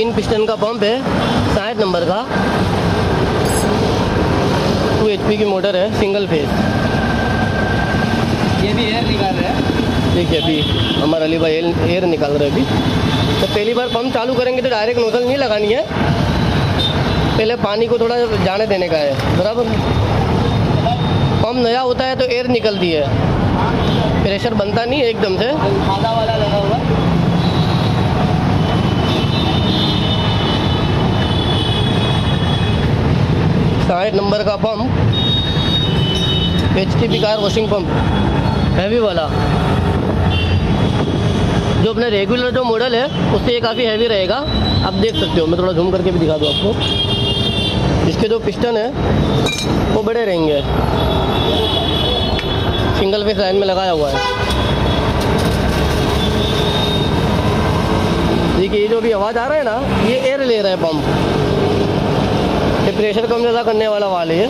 तीन पिस्टन का पंप है साठ नंबर का। टू एच की मोटर है सिंगल फ़ेज़ ये भी एयर निकाल रहा है? देखिए अभी हमारा अली भाई एयर निकाल रहे हैं अभी। तो पहली बार पंप चालू करेंगे तो डायरेक्ट नोजल नहीं लगानी है। पहले पानी को थोड़ा जाने देने का है बराबर पंप नया होता है तो एयर निकलती है। प्रेशर बनता नहीं है एकदम से। सादा वाला लगा हुआ साठ नंबर का pump H T car washing pump heavy वाला। जो अपने रेगुलर जो मॉडल है, उससे ये काफ़ी हैवी रहेगा। आप देख सकते हो, मैं थोड़ा झूम करके भी दिखा दूँ आपको। इसके जो पिस्टन है, वो बड़े रहेंगे। सिंगल फेस लाइन में लगाया हुआ है। देखिए, ये जो भी आवाज़ आ रहा है ना, ये एयर ले रहा है पंप ये प्रेशर कम ज़्यादा करने वाला वाले है।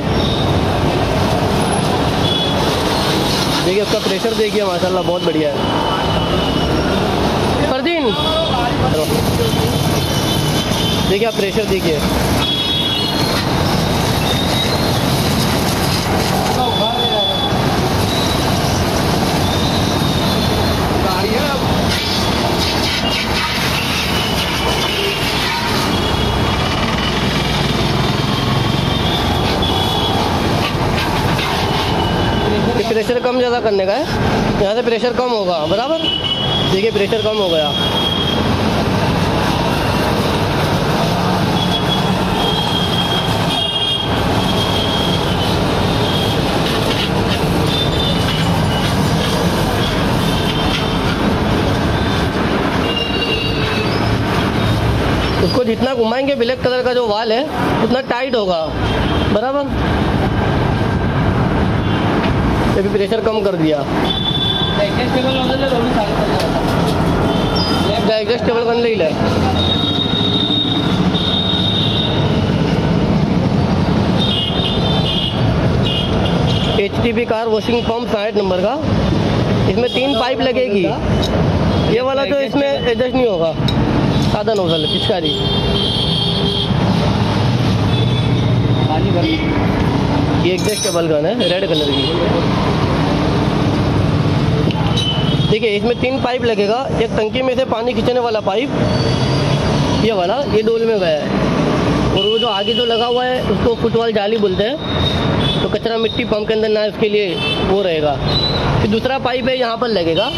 देखिए, उसका प्रेशर देखिए, माशाल्लाह, बहुत बढ़िया है। फरदीन। देखिए, आप प्रेशर देखिए गाड़ी है अब ये प्रेशर कम ज़्यादा करने का है। यहाँ से प्रेशर कम होगा, बराबर? देखिए प्रेशर कम हो गया। उसको जितना घुमाएँगे ब्लैक कलर का जो वाल है, उतना टाइट होगा। बराबर? ये भी प्रेशर कम कर दिया। एडजस्टेबल होता है दोनों साइड कर लेफ़्ट एडजस्टेबल करने ही ले एचटीपी कार वॉशिंग पंप साठ नंबर का। इसमें तीन पाइप लगेगी। ये वाला तो इसमें एडजस्ट नहीं होगा। सादा नोजल है पिचकारी। पानी एडजस्टेबल गन है रेड कलर की। देखिए, इसमें तीन पाइप लगेगा। एक टंकी में से पानी खींचने वाला पाइप ये वाला, ये डोल में गया है। और वो जो आगे जो लगा हुआ है, उसको फुटबॉल जाली बोलते हैं। तो कचरा मिट्टी पंप के अंदर ना इसके लिए वो रहेगा। फिर दूसरा पाइप है, यहाँ पर लगेगा।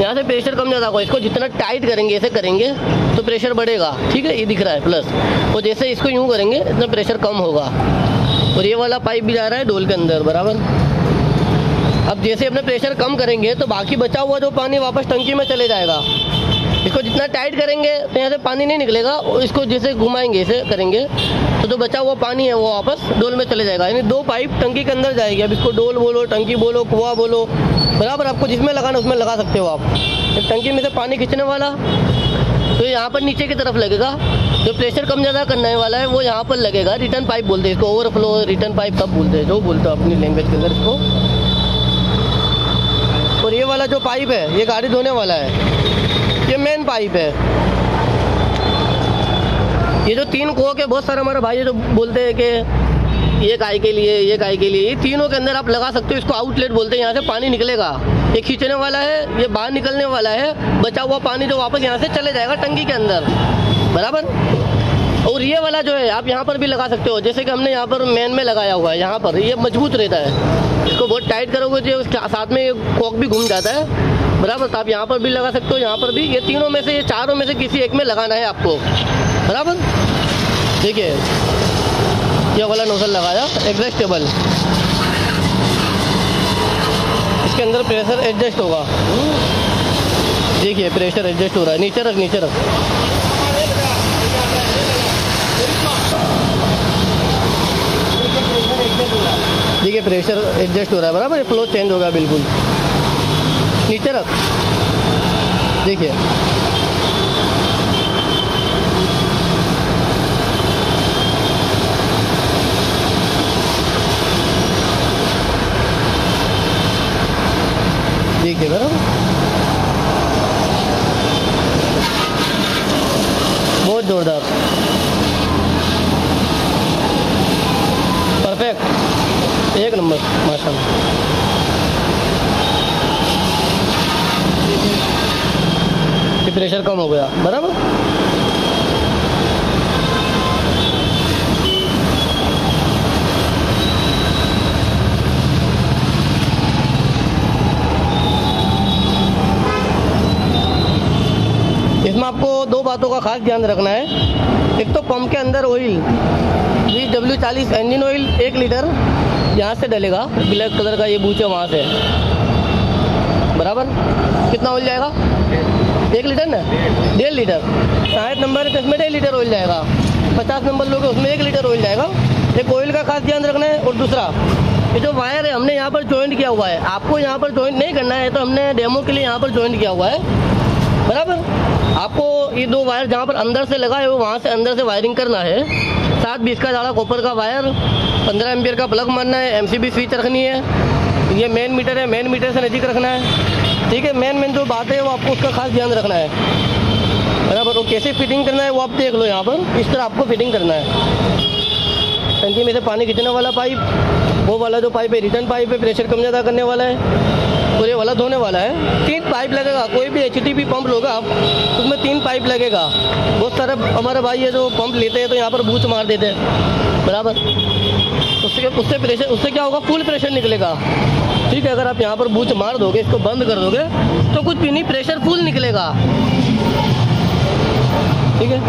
यहाँ से प्रेशर कम ज़्यादा होगा। इसको जितना टाइट करेंगे, ऐसे करेंगे तो प्रेशर बढ़ेगा। ठीक है, ये दिख रहा है प्लस और जैसे इसको यूँ करेंगे, इतना प्रेशर कम होगा। और ये वाला पाइप भी जा रहा है डोल के अंदर, बराबर? अब जैसे अपने प्रेशर कम करेंगे तो बाकी बचा हुआ जो पानी वापस टंकी में चले जाएगा। इसको जितना टाइट करेंगे तो यहाँ से पानी नहीं निकलेगा, और इसको जैसे घुमाएँगे, ऐसे करेंगे तो जो बचा हुआ पानी है वो वापस डोल में चले जाएगा। यानी दो पाइप टंकी के अंदर जाएगी। अब इसको डोल बोलो, टंकी बोलो, कुआ बोलो, बराबर आपको जिसमें लगाना उसमें लगा सकते हो आप। टंकी में से पानी खींचने वाला तो यहाँ पर नीचे की तरफ़ लगेगा। जो प्रेशर कम ज़्यादा करने वाला है, वो यहाँ पर लगेगा। रिटर्न पाइप बोलते हैं इसको। ओवरफ्लो रिटर्न पाइप सब बोलते हैं। जो बोलते हो अपनी लैंग्वेज के अंदर इसको। और ये वाला जो पाइप है, ये गाड़ी धोने वाला है। ये मेन पाइप है। ये जो तीन कोक है, बहुत सारे हमारे भाई जो बोलते हैं कि ये गाय के लिए, ये गाय के लिए, ये तीनों के अंदर आप लगा सकते हो। इसको आउटलेट बोलते हैं। यहाँ से पानी निकलेगा। ये खींचने वाला है, ये बाहर निकलने वाला है, बचा हुआ पानी जो वापस यहाँ से चले जाएगा टंकी के अंदर। बराबर? और ये वाला जो है, आप यहाँ पर भी लगा सकते हो, जैसे कि हमने यहाँ पर मेन में लगाया हुआ है, यहाँ पर, ये मज़बूत रहता है। इसको बहुत टाइट करोगे तो उसके साथ में ये कॉक भी घूम जाता है। बराबर? तो आप यहाँ पर भी लगा सकते हो, यहाँ पर भी। ये तीनों में से, ये चारों में से किसी एक में लगाना है आपको। बराबर? ठीक है ये वाला नोजल लगाया एडजस्टेबल इसके अंदर प्रेशर एडजस्ट होगा। देखिए प्रेशर एडजस्ट हो रहा है। नीचे रख नीचे रख। देखिए प्रेशर एडजस्ट हो रहा है, बराबर? फ्लो चेंज होगा, बिल्कुल। नीचे रख। देखिए। देखिए बराबर? बहुत जोरदार। परफेक्ट एक नंबर माशा प्रेशर कम हो गया। बराबर? आपको दो बातों का खास ध्यान रखना है। एक तो पंप के अंदर ऑयल जी डब्ल्यू चालीस इंजन ऑयल एक लीटर यहाँ से डलेगा। ब्लैक कलर का ये बूच है वहाँ से। बराबर? कितना ऑयल जाएगा? एक लीटर ना? डेढ़ लीटर साठ नंबर है तो इसमें डेढ़ लीटर ऑयल जाएगा। पचास नंबर लोगे उसमें एक लीटर ऑयल जाएगा। एक ऑयल का खास ध्यान रखना है। और दूसरा, ये जो वायर है, हमने यहाँ पर ज्वाइंट किया हुआ है। आपको यहाँ पर ज्वाइंट नहीं करना है तो हमने डेमो के लिए यहाँ पर ज्वाइंट किया हुआ है। बराबर। आपको ये दो वायर जहाँ पर अंदर से लगा है, वो वहाँ से अंदर से वायरिंग करना है। सात बीस का जाड़ा कॉपर का वायर पंद्रह एम्पियर का प्लग मारना है एमसीबी स्विच रखनी है। ये मेन मीटर है मेन मीटर से नज़दीक रखना है। ठीक है मेन मेन जो बात है, वो आपको उसका खास ध्यान रखना है। बराबर, वो कैसे फिटिंग करना है, वो आप देख लो यहाँ पर। इस तरह आपको फिटिंग करना है। टंकी में से पानी खींचने वाला पाइप वो वाला जो पाइप है रिटर्न पाइप है प्रेशर कम ज़्यादा करने वाला है। और ये वाला धोने वाला है। तीन पाइप लगेगा, कोई भी एचडीपी पंप लोगा आप उसमें तीन पाइप लगेगा। बहुत सारे हमारे भाई है जो पंप लेते हैं तो यहाँ पर बूच मार देते हैं। बराबर? उससे उससे प्रेशर उससे क्या होगा? फुल प्रेशर निकलेगा। ठीक है, अगर आप यहाँ पर बूच मार दोगे, इसको बंद कर दोगे तो कुछ भी नहीं प्रेशर फुल निकलेगा। ठीक है?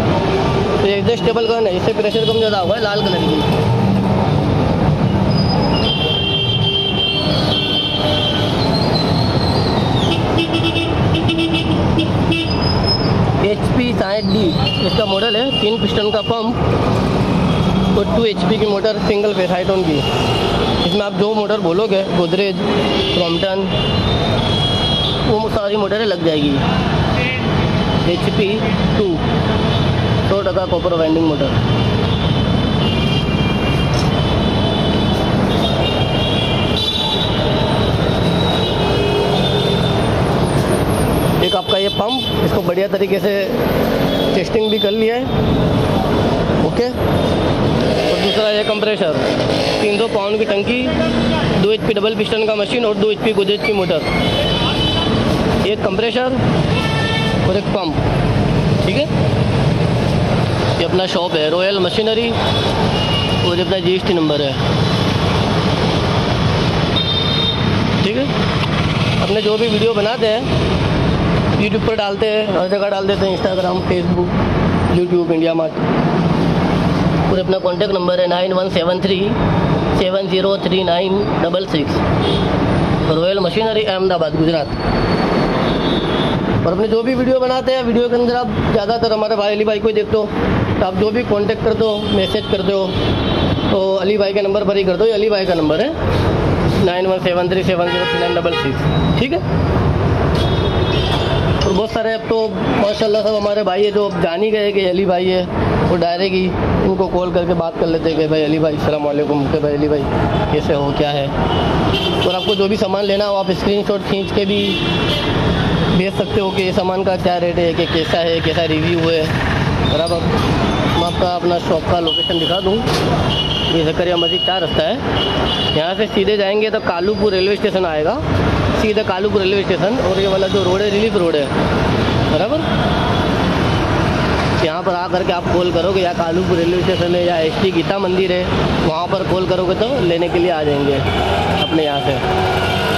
तो एडजस्टेबल गन है, इससे प्रेशर कम ज़्यादा होगा, लाल कलर की एच पी साठ डी, इसका मॉडल है, तीन पिस्टन का पंप और टू एच की मोटर सिंगल फेस हाईटोन की। इसमें आप जो मोटर बोलोगे गोदरेज क्रॉम्पटन वो सारी मोटरें लग जाएगी। एच पी टू सौ टका कॉपर वाइंडिंग मोटर ये पंप इसको बढ़िया तरीके से टेस्टिंग भी कर लिया है। ओके और दूसरा ये कंप्रेशर 300 पाउंड की टंकी, दो एच डबल पिस्टन का मशीन और दो एच पी गोदरेज की मोटर एक कंप्रेशर और एक पंप ठीक है? ये अपना शॉप है रॉयल मशीनरी और ये अपना जीएसटी नंबर है। ठीक है? अपने जो भी वीडियो बनाते हैं यूट्यूब पर डालते हैं, हर जगह डाल देते हैं Instagram Facebook YouTube India mart और अपना कॉन्टैक्ट नंबर है nine one seven three seven zero three nine double six royal machinery Ahmedabad Gujarat और अपने जो भी वीडियो बनाते हैं वीडियो के अंदर आप ज़्यादातर हमारे भाई, अली भाई को ही देखते हो। तो आप जो भी कांटेक्ट करते हो मैसेज करते हो तो अली भाई के नंबर पर ही कर दो ये अली भाई का नंबर है। Nine one seven three seven zero three nine double six ठीक है? और बहुत सारे अब तो माशाल्लाह सब हमारे भाई है जो अब जान ही गए कि अली भाई है, वो डायरेक्ट ही उनको कॉल करके बात कर लेते हैं कि भाई अली भाई सलाम वालेकुम के भाई अली भाई, कैसे हो, क्या है? और आपको जो भी सामान लेना हो, आप स्क्रीनशॉट खींच के भी भेज सकते हो कि ये सामान का क्या रेट है, कि कैसा है, कैसा रिव्यू है। बराबर मैं आपका अपना शॉप का लोकेशन दिखा दूँ। ये जकरिया मस्जिद चार रास्ता है। यहाँ से सीधे जाएँगे तो कालूपुर रेलवे स्टेशन आएगा। सीधे कालूपुर रेलवे स्टेशन और ये वाला जो रोड है, रिलीफ रोड है। बराबर? यहाँ पर आकर के आप कॉल करोगे, या कालूपुर रेलवे स्टेशन है, या एस टी गीता मंदिर है, वहाँ पर कॉल करोगे तो लेने के लिए आ जाएँगे। अपने यहाँ से।